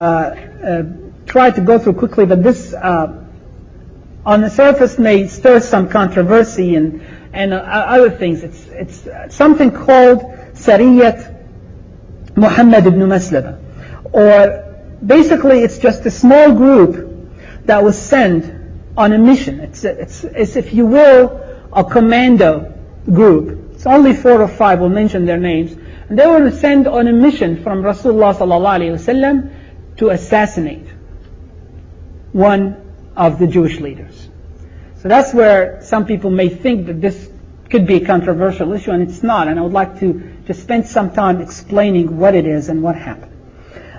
uh, try to go through quickly, but this uh, on the surface may stir some controversy and, and uh, other things. It's, it's something called Sariyat Muhammad ibn Maslama. Or basically it's just a small group that was sent on a mission. It's, it's, it's if you will, a commando group. It's only four or five, we'll mention their names. And they were sent on a mission from Rasulullah sallallahu alayhi wasallam to assassinate one of the Jewish leaders. So that's where some people may think that this could be a controversial issue, and it's not. And I would like to just spend some time explaining what it is and what happened.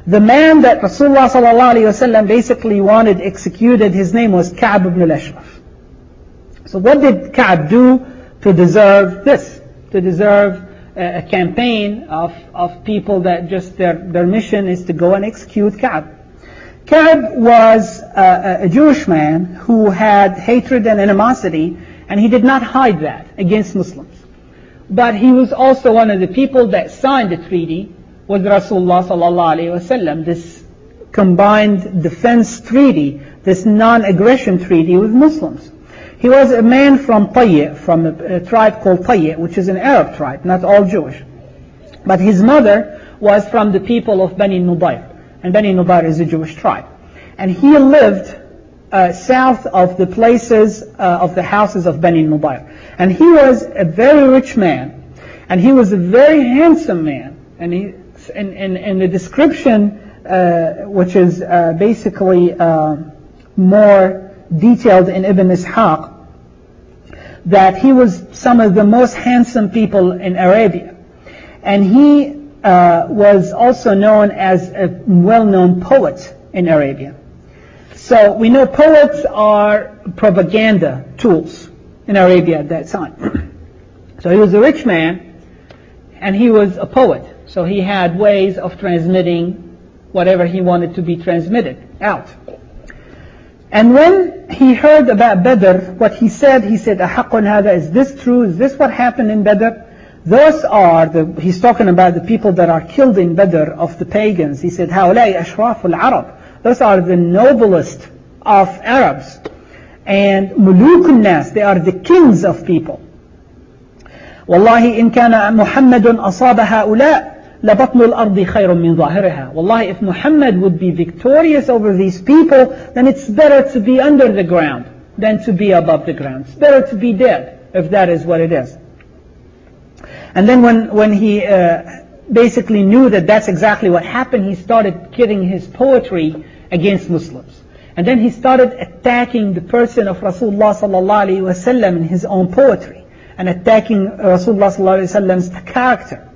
The man that Rasulullah ﷺ basically wanted executed, his name was Ka'b ibn al-Ashraf. So what did Ka'b do to deserve this? To deserve a, campaign of, of people that just their, their mission is to go and execute Ka'b. Ka'b was a, a Jewish man who had hatred and animosity, and he did not hide that against Muslims. But he was also one of the people that signed the treaty with Rasulullah sallallahu alaihi wasallam, this combined defense treaty, this non-aggression treaty with Muslims. He was a man from Tayy, from a, a tribe called Tayy, which is an Arab tribe, not all Jewish. But his mother was from the people of Bani Nudayr and Bani Nudayr is a Jewish tribe. And he lived uh, south of the places uh, of the houses of Bani Nudayr. And he was a very rich man, and he was a very handsome man. And he, in, in, in the description, uh, which is uh, basically uh, more detailed in Ibn Ishaq, that he was some of the most handsome people in Arabia. And he uh, was also known as a well-known poet in Arabia. So we know poets are propaganda tools in Arabia at that time. so he was a rich man, and he was a poet. So he had ways of transmitting whatever he wanted to be transmitted out. And when he heard about Badr, what he said, he said, أَحَقٌ هَذَا Is this true? Is this what happened in Badr? Those are, the, he's talking about the people that are killed in Badr of the pagans. He said, هؤلاء أشراف العرب. Those are the noblest of Arabs. And ملوك الناس, they are the kings of people. والله إن كان محمد أصاب هؤلاء لبطن الأرض خير من ظاهرها. Wallahi, if Muhammad would be victorious over these people, then it's better to be under the ground than to be above the ground. It's better to be dead, if that is what it is. And then when, when he uh, basically knew that that's exactly what happened, he started getting his poetry against Muslims. And then he started attacking the person of Rasulullah sallallahu alaihi wasallam in his own poetry and attacking Rasulullah sallallahu alaihi wasallam's character.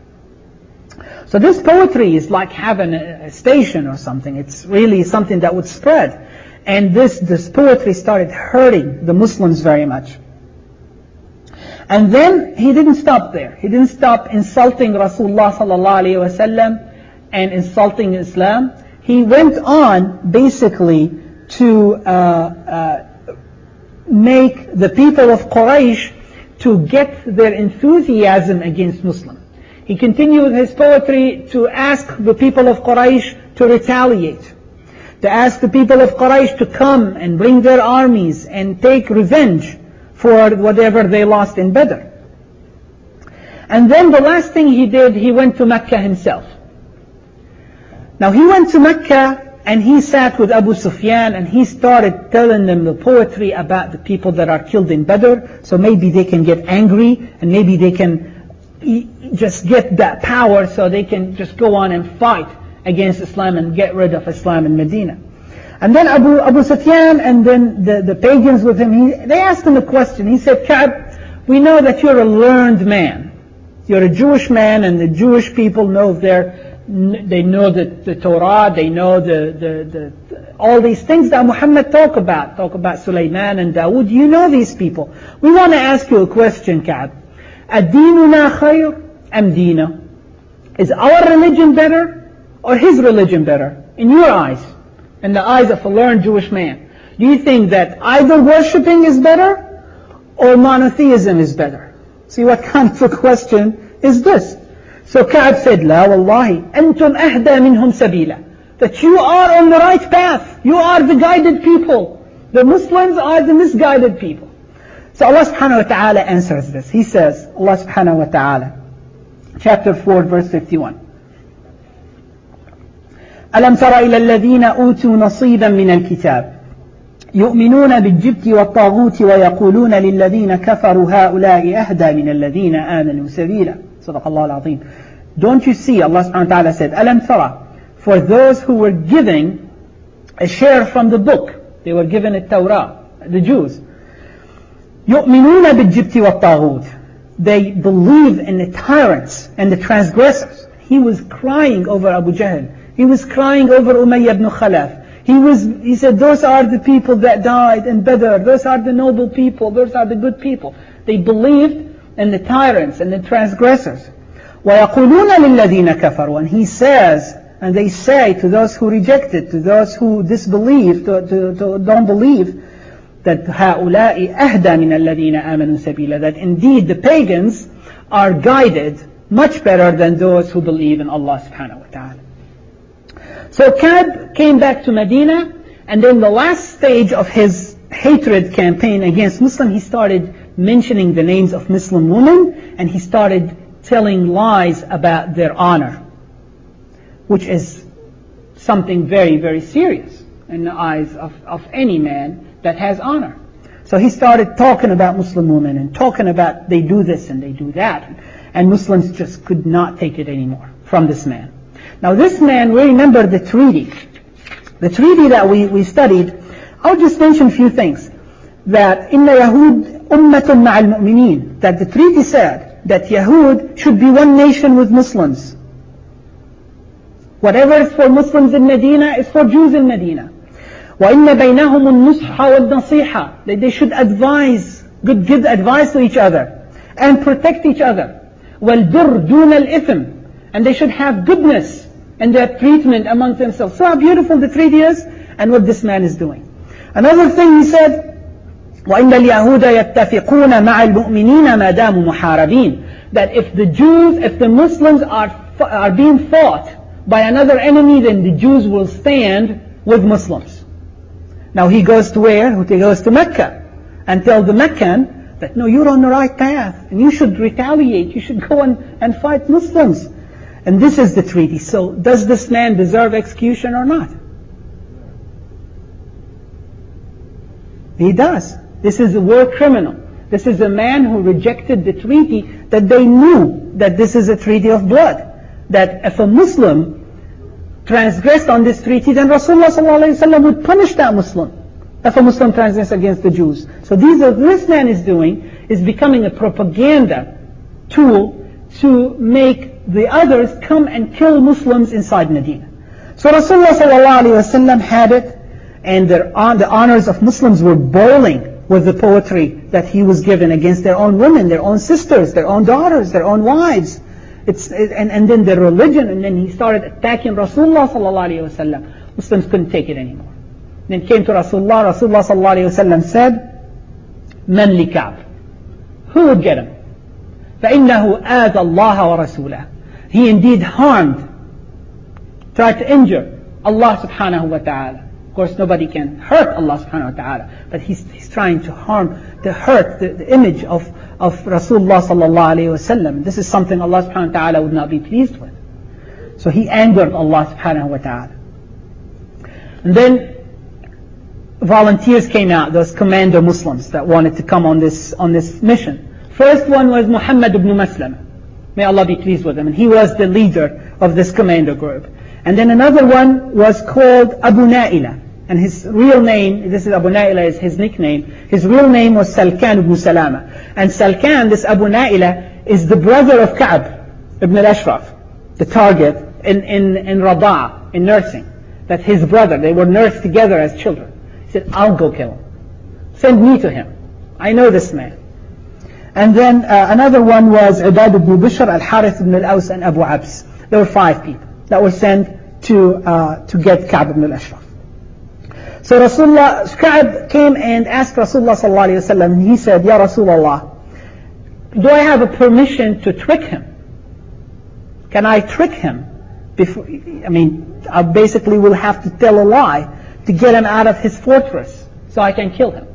So this poetry is like having a, station or something. It's really something that would spread. And this, this poetry started hurting the Muslims very much. And then he didn't stop there. He didn't stop insulting Rasulullah and insulting Islam. He went on basically to uh, uh, make the people of Quraysh to get their enthusiasm against Muslim. He continued his poetry to ask the people of Quraysh to retaliate, to ask the people of Quraysh to come and bring their armies and take revenge for whatever they lost in Badr. And then the last thing he did, he went to Mecca himself. Now he went to Mecca and he sat with Abu Sufyan and he started telling them the poetry about the people that are killed in Badr. So maybe they can get angry and maybe they can just get that power so they can just go on and fight against Islam and get rid of Islam in Medina. And then Abu, Abu Sufyan and then the, the pagans with him, he, they asked him a question. He said, Ka'b, we know that you're a learned man. You're a Jewish man and the Jewish people know their, they know the, the Torah, they know the, the, the, all these things that Muhammad talk about, talk about Sulaiman and Dawood. You know these people. We want to ask you a question, Ka'b. أديننا خير أم دينه? Is our religion better or his religion better in your eyes? in the eyes of a learned Jewish man? Do you think that idol worshipping is better or monotheism is better? See what kind of a question is this? So Ka'b said, لا والله أنتم أهدى منهم سبيلا. that you are on the right path. You are the guided people. The Muslims are the misguided people. So Allah subhanahu wa ta'ala answers this. He says, Allah subhanahu wa ta'ala, chapter 4, verse 51. ألم تر إلى الذين أوتوا نصيبا من الكتاب يؤمنون بالجبت والطاغوت ويقولون للذين كفروا هؤلاء أهدى من الذين آمنوا سبيلا صدق الله العظيم Don't you see, Allah subhanahu wa ta'ala said, ألم ترى For those who were giving a share from the book, they were given a Torah, the Jews. يؤمنون بالجبت والطاغوت They believe in the tyrants and the transgressors. He was crying over Abu Jahl. He was crying over Umayyah ibn Khalaf. He was, he said, those are the people that died in Badr. Those are the noble people. Those are the good people. They believed in the tyrants and the transgressors. وَيَقُولُونَ لِلَّذِينَ كَفَرُوا And he says, and they say to those who rejected, to those who disbelieve, to, to, to don't believe, that هؤلاء أهدى من الذين آمنوا سبيلا that indeed the pagans are guided much better than those who believe in Allah subhanahu wa ta'ala. So Ka'b came back to Medina, and then the last stage of his hatred campaign against Muslim, he started mentioning the names of Muslim women, and he started telling lies about their honor, which is something very, very serious in the eyes of, of any man that has honor. So he started talking about Muslim women and talking about they do this and they do that. And Muslims just could not take it anymore from this man. Now this man, we remember the treaty. The treaty that we, we studied, I'll just mention a few things. That in the Yahud ummatun ma'al mu'mineen, that the treaty said that Yahud should be one nation with Muslims. Whatever is for Muslims in Medina is for Jews in Medina. وَإِنَّ بَيْنَهُمُ النُّصْحَ وَالنَّصِيحَ That they should advise, good, give advice to each other and protect each other. وَالْبِرْ دُونَ الْإِثْمِ And they should have goodness and their treatment amongst themselves. So how beautiful the treaty is and what this man is doing. Another thing he said, وَإِنَّ الْيَهُودَ يَتَّفِقُونَ مَعَ الْمُؤْمِنِينَ مَا دَامُوا مُحَارَبِينَ That if the Jews, if the Muslims are, are being fought by another enemy, then the Jews will stand with Muslims. Now he goes to where? He goes to Mecca and tell the Meccan that no, you're on the right path and you should retaliate. You should go and, and fight Muslims. And this is the treaty. So does this man deserve execution or not? He does. This is a war criminal. This is a man who rejected the treaty that they knew that this is a treaty of blood. That if a Muslim transgressed on this treaty, then Rasulullah would punish that Muslim if a Muslim transgressed against the Jews. So these are, this man is doing is becoming a propaganda tool to make the others come and kill Muslims inside Medina. So Rasulullah had it, and the, the honors of Muslims were boiling with the poetry that he was given against their own women, their own sisters, their own daughters, their own wives. It's, and, and then their religion, and then he started attacking Rasulullah sallallahu Muslims couldn't take it anymore. Then came to Rasulullah, Rasulullah sallallahu said, Man li Who would get him? فإنه آذى الله ورسوله he indeed harmed, tried to injure Allah subhanahu wa ta'ala. Of course, nobody can hurt Allah subhanahu wa ta'ala, but he's, he's trying to harm, to hurt the, the image of, of Rasulullah sallallahu alayhi wasallam. This is something Allah subhanahu wa ta'ala would not be pleased with. So he angered Allah subhanahu wa ta'ala. And then volunteers came out, those commando Muslims that wanted to come on this, on this mission. First one was Muhammad ibn Maslam. May Allah be pleased with him. And he was the leader of this commando group. And then another one was called Abu Na'ila. And his real name, this is Abu Na'ila is his nickname, his real name was Salkan ibn Salama. And Salkan, this Abu Na'ila, is the brother of Ka'b ibn al-Ashraf, the target in, in, in Rabaa, in nursing. That his brother, they were nursed together as children. He said, I'll go kill him. Send me to him. I know this man. And then uh, another one was Abbad ibn Bishr, Al-Harith ibn al-Aws, and Abu Abs. There were five people that were sent to, uh, to get Ka'b ibn al-Ashraf. So Rasulullah, Ka'b came and asked Rasulullah sallallahu alayhi wa sallam, he said, Ya Rasulullah, do I have a permission to trick him? Can I trick him before, I mean, I basically will have to tell a lie to get him out of his fortress so I can kill him.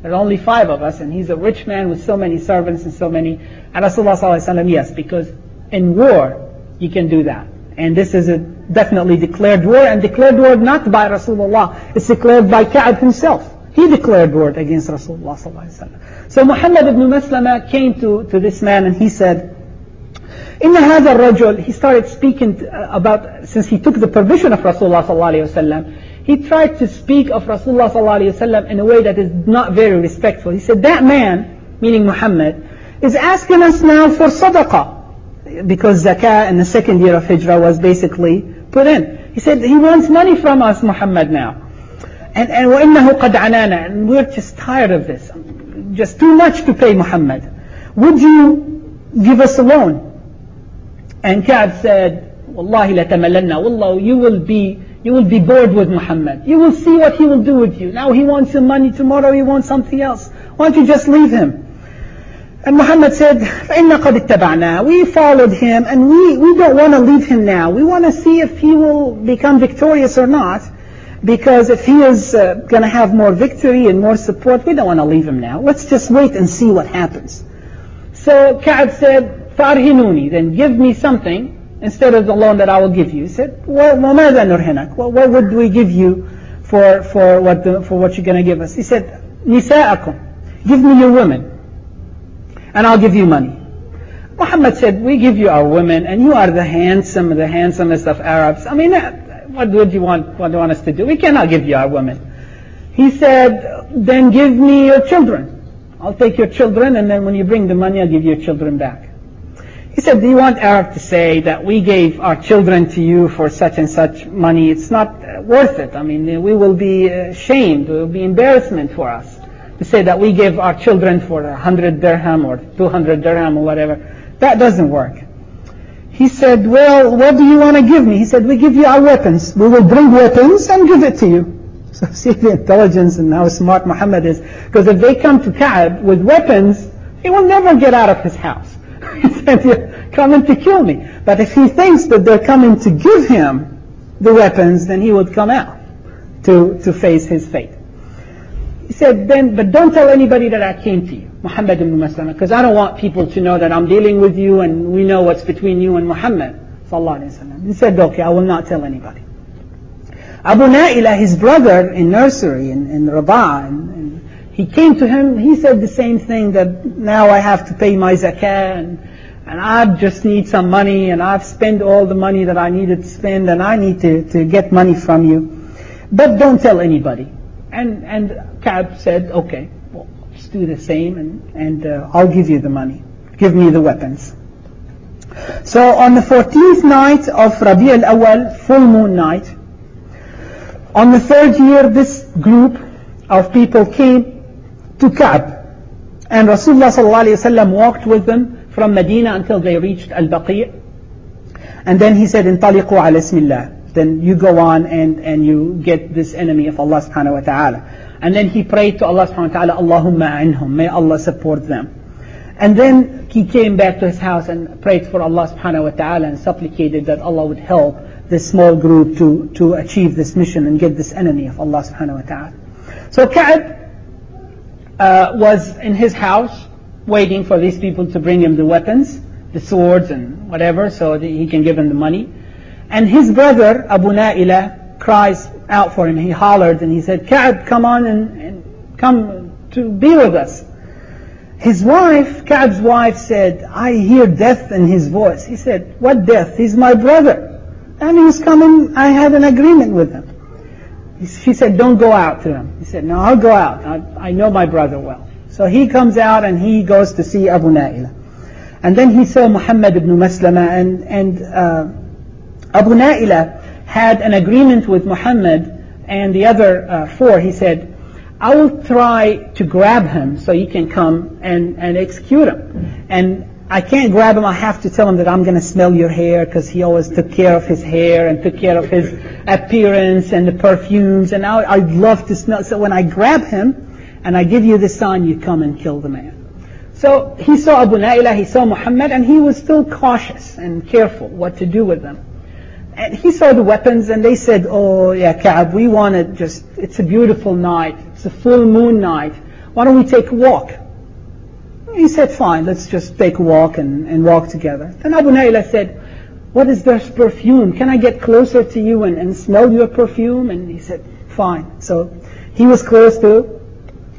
There are only five of us, and he's a rich man with so many servants and so many. And Rasulullah sallallahu yes, because in war you can do that. And this is a definitely declared war, and declared war not by Rasulullah, it's declared by Ka'b himself. He declared war against Rasulullah sallallahu So Muhammad ibn Maslama came to, to this man and he said, in هذا الرجل, he started speaking about, since he took the permission of Rasulullah sallallahu wasallam, he tried to speak of Rasulullah sallallahu in a way that is not very respectful. He said, that man, meaning Muhammad, is asking us now for sadaqah. Because zakah in the second year of Hijrah was basically put in. He said, he wants money from us, Muhammad now. And, and وَإِنَّهُ قَدْ عَنَانَا And we're just tired of this. Just too much to pay Muhammad. Would you give us a loan? And Ka'b said, Wallahi latamallanna. Wallah, you will be you will be bored with Muhammad. You will see what he will do with you. Now he wants some money, tomorrow he wants something else. Why don't you just leave him? And Muhammad said, فَإِنَّا قَدْ اتَّبَعْنَا We followed him and we, we don't want to leave him now. We want to see if he will become victorious or not. Because if he is uh, going to have more victory and more support, we don't want to leave him now. Let's just wait and see what happens. So Ka'b said, فَأَرْهِنُونِ Then give me something instead of the loan that I will give you. He said, well, وَمَاذَا نُرْهِنَكَ well, What would we give you for, for, what, the, for what you're going to give us? He said, نِسَاءَكُمْ Give me your women, and I'll give you money. Muhammad said, we give you our women, and you are the handsome, the handsomest of Arabs. I mean, what would you want, what do you want us to do? We cannot give you our women. He said, then give me your children. I'll take your children, and then when you bring the money, I'll give your children back. He said, do you want Arab to say that we gave our children to you for such and such money? It's not uh, worth it. I mean, we will be uh, ashamed. It will be embarrassment for us to say that we gave our children for 100 dirham or 200 dirham or whatever. That doesn't work. He said, well, what do you want to give me? He said, we give you our weapons. We will bring weapons and give it to you. So see the intelligence and how smart Muhammad is. Because if they come to Ka'b with weapons, he will never get out of his house. he said, you're coming to kill me. But if he thinks that they're coming to give him the weapons, then he would come out to, to face his fate. He said, then, but don't tell anybody that I came to you, Muhammad ibn Maslama, because I don't want people to know that I'm dealing with you and we know what's between you and Muhammad. He said, okay, I will not tell anybody. Abu Naila, his brother in nursery, in, in Rabah, and, and he came to him, he said the same thing that now I have to pay my zakah and, and I just need some money and I've spent all the money that I needed to spend and I need to, to get money from you. But don't tell anybody. And, and Ka'b said, okay, well, just do the same and, and uh, I'll give you the money. Give me the weapons. So on the 14th night of Rabi al-Awwal, full moon night, on the third year, this group of people came to Ka'b. And Rasulullah ﷺ walked with them from Medina until they reached Al-Baqi' And then he said, انطلقوا على اسم الله. Then you go on and, and you get this enemy of Allah subhanahu wa ta'ala. And then he prayed to Allah subhanahu wa ta'ala, Allahumma anhum, may Allah support them. And then he came back to his house and prayed for Allah subhanahu wa ta'ala and supplicated that Allah would help this small group to, to achieve this mission and get this enemy of Allah subhanahu wa ta'ala. So Ka'b uh, was in his house waiting for these people to bring him the weapons, the swords and whatever, so that he can give them the money. And his brother, Abu Na'ilah, cries out for him. He hollered and he said, Ka'b, come on and, and come to be with us. His wife, Ka'b's wife said, I hear death in his voice. He said, what death? He's my brother. And he's coming, I had an agreement with him. She said, don't go out to him. He said, no, I'll go out. I, I know my brother well. So he comes out and he goes to see Abu Na'ilah. And then he saw Muhammad ibn Maslama and, and uh, Abu Na'ilah had an agreement with Muhammad and the other uh, four. He said, I will try to grab him so you can come and, and execute him. And I can't grab him. I have to tell him that I'm going to smell your hair because he always took care of his hair and took care of his appearance and the perfumes. And now I'd love to smell. So when I grab him and I give you the sign, you come and kill the man. So he saw Abu Na'ilah, he saw Muhammad, and he was still cautious and careful what to do with them. And he saw the weapons and they said, oh yeah, Ka'b, we want to just, it's a beautiful night. It's a full moon night. Why don't we take a walk? He said, fine, let's just take a walk and, and walk together. And Abu Nayla said, what is this perfume? Can I get closer to you and, and smell your perfume? And he said, fine. So he was close to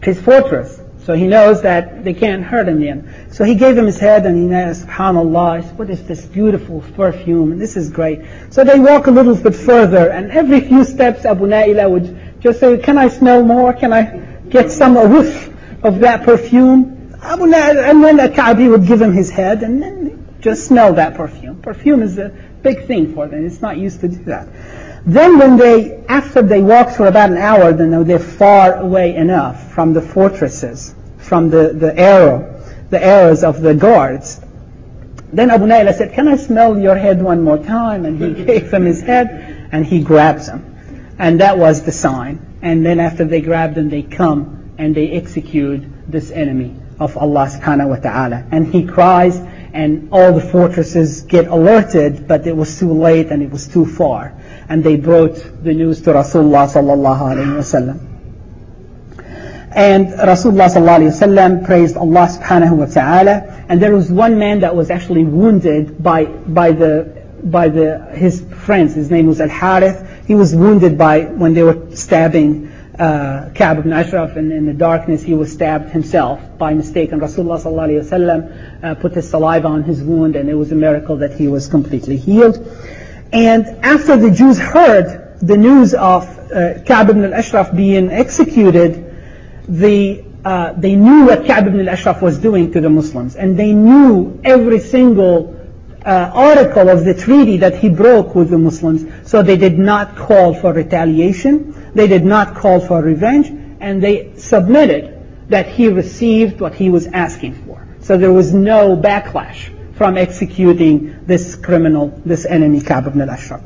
his fortress. So he knows that they can't hurt him yet. So he gave him his head and he said, subhanAllah, what is this beautiful perfume? And this is great. So they walk a little bit further and every few steps Abu Naila would just say, can I smell more? Can I get some whiff of that perfume? Abu Naila, and then the Ka'bi would give him his head and then just smell that perfume. Perfume is a big thing for them. It's not used to do that. Then when they, after they walk for about an hour, then they're far away enough from the fortresses, from the, the arrow, the arrows of the guards. Then Abu Naila said, can I smell your head one more time? And he gave him his head and he grabs him. And that was the sign. And then after they grabbed him, they come and they execute this enemy of Allah subhanahu wa ta'ala. And he cries and all the fortresses get alerted, but it was too late and it was too far. And they brought the news to Rasulullah sallallahu alayhi wasallam. And Rasulullah sallallahu praised Allah subhanahu wa ta'ala. And there was one man that was actually wounded by, by the, by the, his friends. His name was Al-Harith. He was wounded by, when they were stabbing uh, Ka'b ibn Ashraf and in the darkness he was stabbed himself by mistake and Rasulullah sallallahu uh, put his saliva on his wound and it was a miracle that he was completely healed. And after the Jews heard the news of uh, Ka'b ibn al-Ashraf being executed, the, uh, they knew what Ka'b ibn al-Ashraf was doing to the Muslims and they knew every single uh, article of the treaty that he broke with the Muslims, so they did not call for retaliation, they did not call for revenge, and they submitted that he received what he was asking for. So there was no backlash from executing this criminal, this enemy, Ka'b ibn al-Ashraf.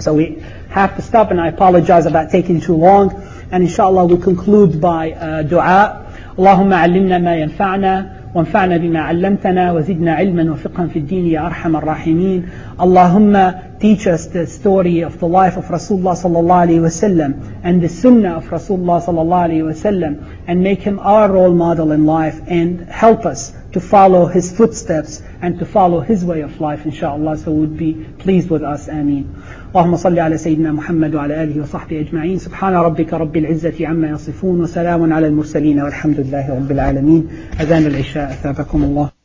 So we have to stop, and I apologize about taking too long, and inshallah we'll conclude by uh, dua. اللهم علمنا ما ينفعنا وانفعنا بما علمتنا وزدنا علما وفقها في الدين يا أرحم الراحمين اللهم teach us the story of the life of Rasulullah sallallahu alaihi wasallam and the sunnah of Rasulullah sallallahu alaihi wasallam and make him our role model in life and help us to follow his footsteps and to follow his way of life inshallah so would be pleased with us ameen اللهم صل على سيدنا محمد وعلى آله وصحبه أجمعين. سبحان ربك رب العزة عما يصفون وسلام على المرسلين والحمد لله رب العالمين. أذان العشاء أثابكم الله.